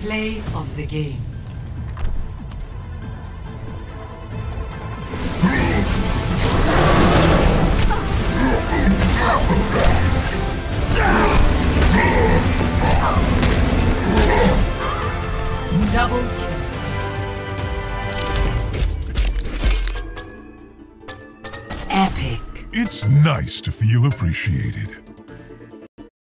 Play of the game. Double kill. Epic. It's nice to feel appreciated.